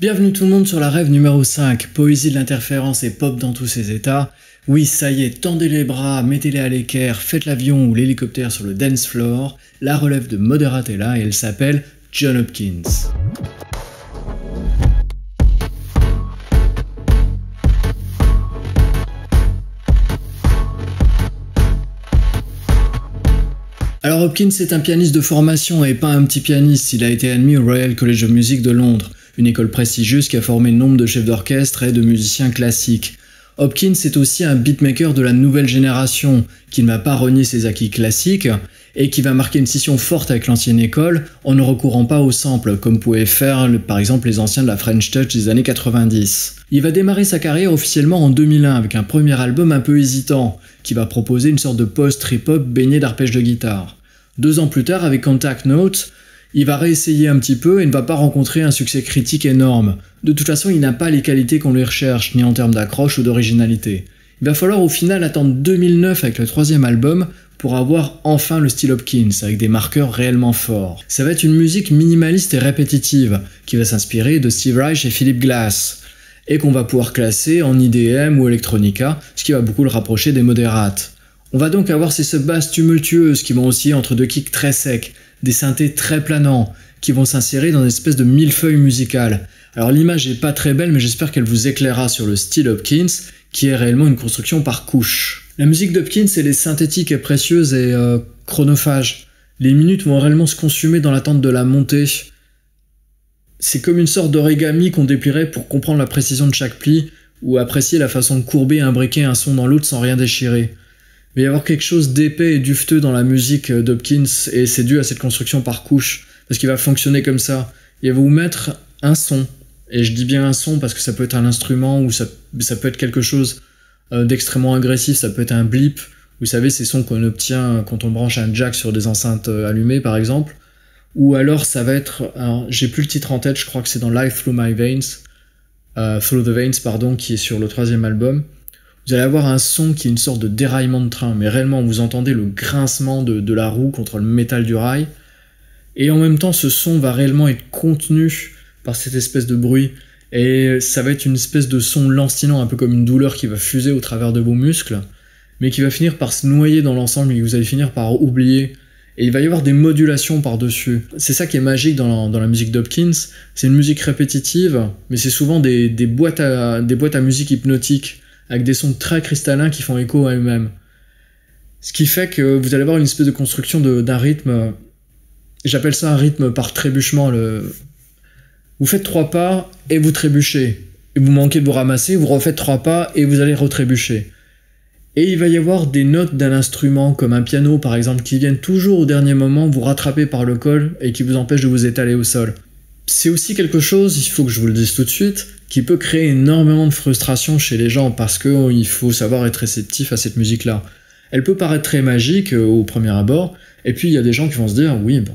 Bienvenue tout le monde sur la rêve numéro 5, poésie de l'interférence et pop dans tous ses états. Oui, ça y est, tendez les bras, mettez-les à l'équerre, faites l'avion ou l'hélicoptère sur le dance floor. La relève de Moderat est là et elle s'appelle John Hopkins. Alors Hopkins est un pianiste de formation et pas un petit pianiste, il a été admis au Royal College of Music de Londres une école prestigieuse qui a formé nombre de chefs d'orchestre et de musiciens classiques. Hopkins est aussi un beatmaker de la nouvelle génération, qui ne va pas renier ses acquis classiques, et qui va marquer une scission forte avec l'ancienne école en ne recourant pas aux samples, comme pouvaient faire par exemple les anciens de la French Touch des années 90. Il va démarrer sa carrière officiellement en 2001 avec un premier album un peu hésitant, qui va proposer une sorte de post-trip-hop baigné d'arpèges de guitare. Deux ans plus tard, avec Contact Note, il va réessayer un petit peu et ne va pas rencontrer un succès critique énorme. De toute façon, il n'a pas les qualités qu'on lui recherche, ni en termes d'accroche ou d'originalité. Il va falloir au final attendre 2009 avec le troisième album pour avoir enfin le style Hopkins, avec des marqueurs réellement forts. Ça va être une musique minimaliste et répétitive, qui va s'inspirer de Steve Reich et Philip Glass, et qu'on va pouvoir classer en IDM ou Electronica, ce qui va beaucoup le rapprocher des modérates. On va donc avoir ces sub-basses tumultueuses qui vont aussi entre deux kicks très secs, des synthés très planants, qui vont s'insérer dans une espèce de millefeuille musicale. Alors l'image est pas très belle, mais j'espère qu'elle vous éclairera sur le style Hopkins, qui est réellement une construction par couche. La musique d'Hopkins, elle est synthétique et précieuse et euh, chronophage. Les minutes vont réellement se consumer dans l'attente de la montée. C'est comme une sorte d'origami qu'on déplierait pour comprendre la précision de chaque pli, ou apprécier la façon de courber et imbriquer un son dans l'autre sans rien déchirer. Il va y avoir quelque chose d'épais et dufteux dans la musique d'Hopkins, et c'est dû à cette construction par couche, parce qu'il va fonctionner comme ça. Il va vous mettre un son, et je dis bien un son parce que ça peut être un instrument, ou ça, peut être quelque chose euh, d'extrêmement agressif, ça peut être un blip, vous savez, ces sons qu'on obtient quand on branche un jack sur des enceintes euh, allumées, par exemple. Ou alors ça va être, j'ai plus le titre en tête, je crois que c'est dans Life Through My Veins, euh, Through the Veins, pardon, qui est sur le troisième album vous allez avoir un son qui est une sorte de déraillement de train, mais réellement vous entendez le grincement de, la roue contre le métal du rail, et en même temps ce son va réellement être contenu par cette espèce de bruit, et ça va être une espèce de son lancinant, un peu comme une douleur qui va fuser au travers de vos muscles, mais qui va finir par se noyer dans l'ensemble et vous allez finir par oublier. Et il va y avoir des modulations par-dessus. C'est ça qui est magique dans la, musique d'Hopkins. C'est une musique répétitive, mais c'est souvent des, boîtes des boîtes à musique hypnotique avec des sons très cristallins qui font écho à eux-mêmes. Ce qui fait que vous allez avoir une espèce de construction d'un rythme. J'appelle ça un rythme par trébuchement. Le... Vous faites trois pas et vous trébuchez. Et vous manquez de vous ramasser, vous refaites trois pas et vous allez retrébucher. Et il va y avoir des notes d'un instrument, comme un piano par exemple, qui viennent toujours au dernier moment vous rattraper par le col et qui vous empêchent de vous étaler au sol. C'est aussi quelque chose, il faut que je vous le dise tout de suite, qui peut créer énormément de frustration chez les gens parce qu'il oh, faut savoir être réceptif à cette musique-là. Elle peut paraître très magique euh, au premier abord, et puis il y a des gens qui vont se dire oui bon.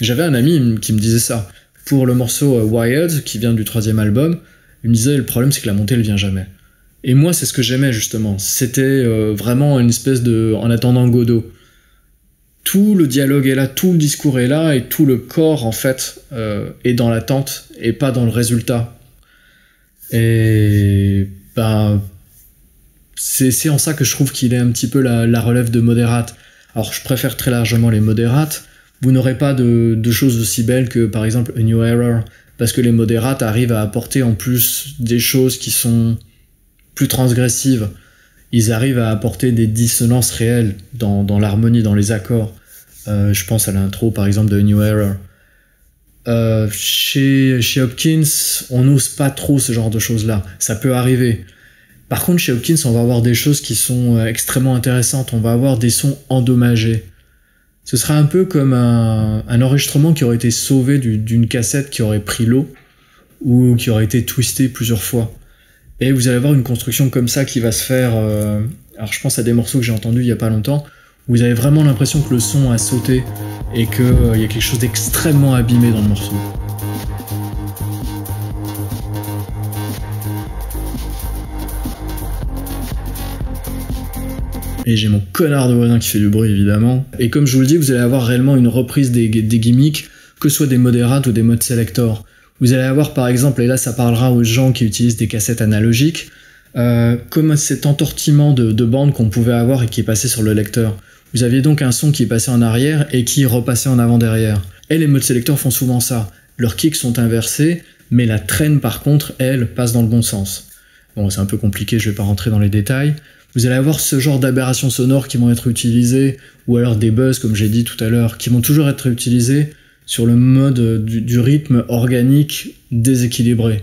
J'avais un ami qui me disait ça pour le morceau euh, Wired qui vient du troisième album. Il me disait le problème c'est que la montée elle vient jamais. Et moi c'est ce que j'aimais justement. C'était euh, vraiment une espèce de en attendant Godot. Tout le dialogue est là, tout le discours est là et tout le corps en fait est dans l'attente et pas dans le résultat et ben, c'est en ça que je trouve qu'il est un petit peu la, relève de modérate. Alors je préfère très largement les modérates. Vous n'aurez pas de, choses aussi belles que par exemple A New Error, parce que les modérates arrivent à apporter en plus des choses qui sont plus transgressives. Ils arrivent à apporter des dissonances réelles dans, l'harmonie, dans les accords. Euh, je pense à l'intro par exemple de New Error. Euh, chez, chez Hopkins, on n'ose pas trop ce genre de choses-là. Ça peut arriver. Par contre, chez Hopkins, on va avoir des choses qui sont euh, extrêmement intéressantes. On va avoir des sons endommagés. Ce sera un peu comme un, un enregistrement qui aurait été sauvé d'une cassette qui aurait pris l'eau ou qui aurait été twisté plusieurs fois. Et vous allez avoir une construction comme ça qui va se faire. Euh, alors, je pense à des morceaux que j'ai entendus il y a pas longtemps vous avez vraiment l'impression que le son a sauté et qu'il euh, y a quelque chose d'extrêmement abîmé dans le morceau. Et j'ai mon connard de voisin qui fait du bruit évidemment. Et comme je vous le dis, vous allez avoir réellement une reprise des, gimmicks, que ce soit des moderates ou des modes selector. Vous allez avoir par exemple, et là ça parlera aux gens qui utilisent des cassettes analogiques, euh, comme cet entortillement de, de bande qu'on pouvait avoir et qui est sur le lecteur. Vous aviez donc un son qui passé en arrière et qui repassait en avant derrière. Et les modes sélecteurs font souvent ça. Leurs kicks sont inversés, mais la traîne par contre, elle, passe dans le bon sens. Bon, c'est un peu compliqué, je vais pas rentrer dans les détails. Vous allez avoir ce genre d'aberrations sonores qui vont être utilisées, ou alors des buzz, comme j'ai dit tout à l'heure, qui vont toujours être utilisés sur le mode du, rythme organique déséquilibré.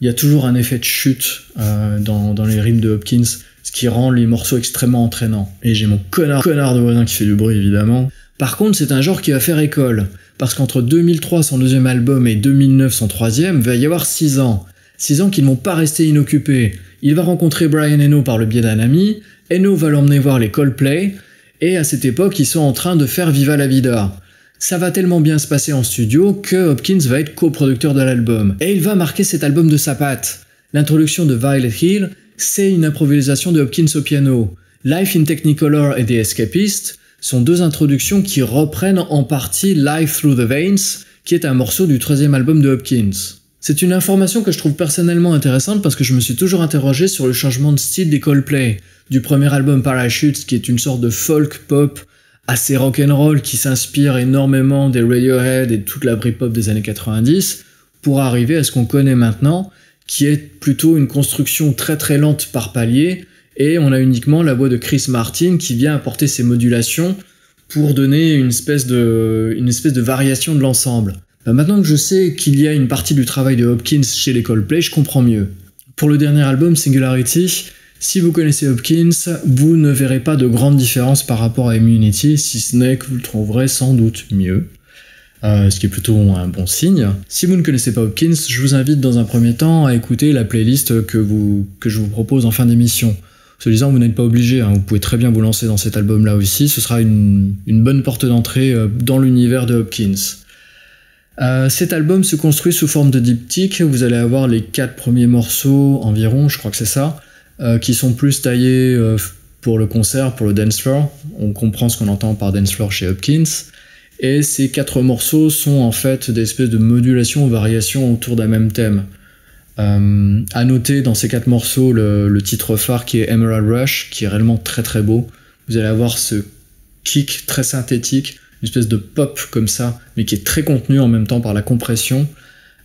Il y a toujours un effet de chute euh, dans, les rimes de Hopkins, ce qui rend les morceaux extrêmement entraînants. Et j'ai mon connard, de voisin qui fait du bruit, évidemment. Par contre, c'est un genre qui va faire école, parce qu'entre 2003, son deuxième album, et 2009, son troisième, va y avoir 6 ans. 6 ans qu'ils ne vont pas rester inoccupés. Il va rencontrer Brian Eno par le biais d'un ami, Eno va l'emmener voir les Coldplay, et à cette époque, ils sont en train de faire Viva la Vida. Ça va tellement bien se passer en studio que Hopkins va être coproducteur de l'album, et il va marquer cet album de sa patte. L'introduction de Violet Hill, c'est une improvisation de Hopkins au piano. Life in Technicolor et The Escapist sont deux introductions qui reprennent en partie Life Through the Veins, qui est un morceau du troisième album de Hopkins. C'est une information que je trouve personnellement intéressante parce que je me suis toujours interrogé sur le changement de style des Coldplay, du premier album Parachutes qui est une sorte de folk pop assez rock'n'roll qui s'inspire énormément des Radiohead et de toute la Britpop des années 90 pour arriver à ce qu'on connaît maintenant qui est plutôt une construction très très lente par palier et on a uniquement la voix de Chris Martin qui vient apporter ses modulations pour donner une espèce de, une espèce de variation de l'ensemble. Euh, maintenant que je sais qu'il y a une partie du travail de Hopkins chez les Coldplay, je comprends mieux. Pour le dernier album, Singularity, si vous connaissez Hopkins, vous ne verrez pas de grande différence par rapport à Immunity, si ce n'est que vous le trouverez sans doute mieux. Euh, ce qui est plutôt un bon signe. Si vous ne connaissez pas Hopkins, je vous invite dans un premier temps à écouter la playlist que, vous, que je vous propose en fin d'émission. Ce disant, vous n'êtes pas obligé, hein, vous pouvez très bien vous lancer dans cet album-là aussi, ce sera une, une bonne porte d'entrée euh, dans l'univers de Hopkins. Euh, cet album se construit sous forme de diptyque. Vous allez avoir les quatre premiers morceaux environ, je crois que c'est ça, qui sont plus taillés euh, pour le concert, pour le dance floor. On comprend ce qu'on entend par dance floor chez Hopkins. Et ces quatre morceaux sont en fait des espèces de modulations ou variations autour d'un même thème. Euh, à noter dans ces quatre morceaux le, le, titre phare qui est Emerald Rush, qui est réellement très très beau. Vous allez avoir ce kick très synthétique une espèce de pop comme ça, mais qui est très contenu en même temps par la compression,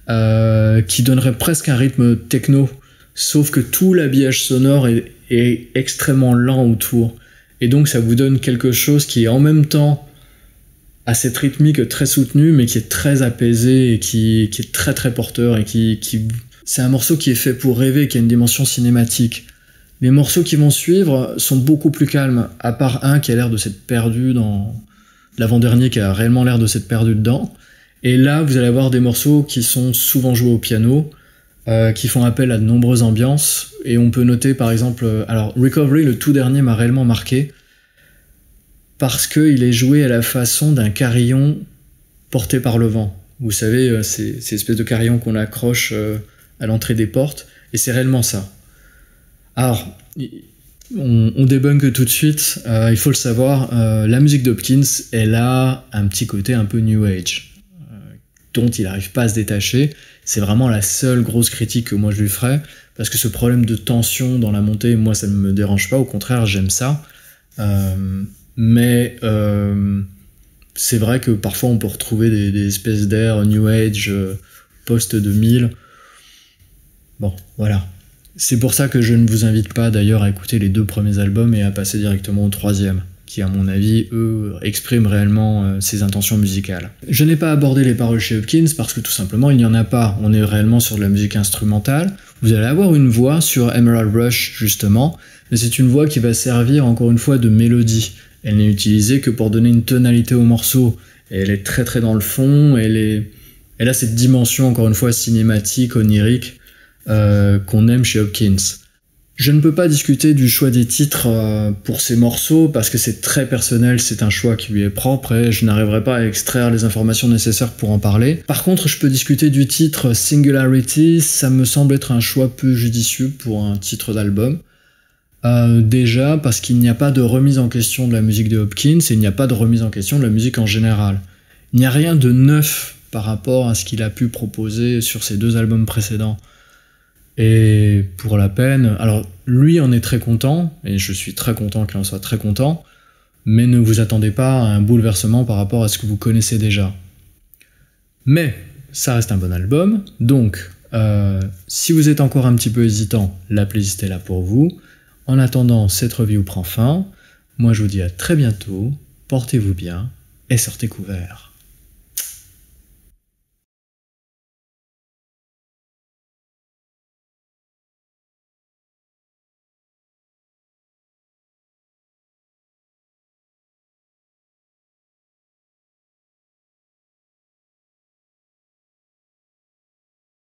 euh, qui donnerait presque un rythme techno, sauf que tout l'habillage sonore est, extrêmement lent autour. Et donc ça vous donne quelque chose qui est en même temps à cette rythmique très soutenue, mais qui est très apaisé et qui, est très très porteur et qui, qui... c'est un morceau qui est fait pour rêver, qui a une dimension cinématique. Les morceaux qui vont suivre sont beaucoup plus calmes, à part un qui a l'air de s'être perdu dans, l'avant-dernier qui a réellement l'air de s'être perdu dedans. Et là, vous allez avoir des morceaux qui sont souvent joués au piano, euh, qui font appel à de nombreuses ambiances. Et on peut noter par exemple, euh, alors Recovery, le tout dernier, m'a réellement marqué parce qu'il est joué à la façon d'un carillon porté par le vent. Vous savez, euh, ces, ces espèces de carillons qu'on accroche à l'entrée des portes, et c'est réellement ça. Alors, on, on tout de suite, il faut le savoir, la musique d'Hopkins, elle a un petit côté un peu New Age, dont il n'arrive pas à se détacher. C'est vraiment la seule grosse critique que moi je lui ferais, parce que ce problème de tension dans la montée, moi ça ne me dérange pas, au contraire j'aime ça. mais c'est vrai que parfois on peut retrouver des, espèces d'air New Age post-2000. Bon, voilà, c'est pour ça que je ne vous invite pas d'ailleurs à écouter les deux premiers albums et à passer directement au troisième, qui à mon avis, eux, expriment réellement euh, ses intentions musicales. Je n'ai pas abordé les paroles chez Hopkins parce que tout simplement il n'y en a pas, on est réellement sur de la musique instrumentale. Vous allez avoir une voix sur Emerald Rush justement, mais c'est une voix qui va servir encore une fois de mélodie. Elle n'est utilisée que pour donner une tonalité au morceau. elle est très très dans le fond, elle, est... elle a cette dimension encore une fois cinématique, onirique, euh, qu'on aime chez Hopkins. Je ne peux pas discuter du choix des titres euh, pour ces morceaux parce que c'est très personnel, c'est un choix qui lui est propre et je n'arriverai pas à extraire les informations nécessaires pour en parler. Par contre, je peux discuter du titre Singularity, ça me semble être un choix peu judicieux pour un titre d'album. Euh, déjà parce qu'il n'y a pas de remise en question de la musique de Hopkins et il n'y a pas de remise en question de la musique en général. Il n'y a rien de neuf par rapport à ce qu'il a pu proposer sur ses deux albums précédents. Et pour la peine, alors lui en est très content, et je suis très content qu'il en soit très content, mais ne vous attendez pas à un bouleversement par rapport à ce que vous connaissez déjà. Mais ça reste un bon album, donc euh, si vous êtes encore un petit peu hésitant, la playlist est là pour vous. En attendant, cette review prend fin. Moi je vous dis à très bientôt, portez-vous bien et sortez couverts.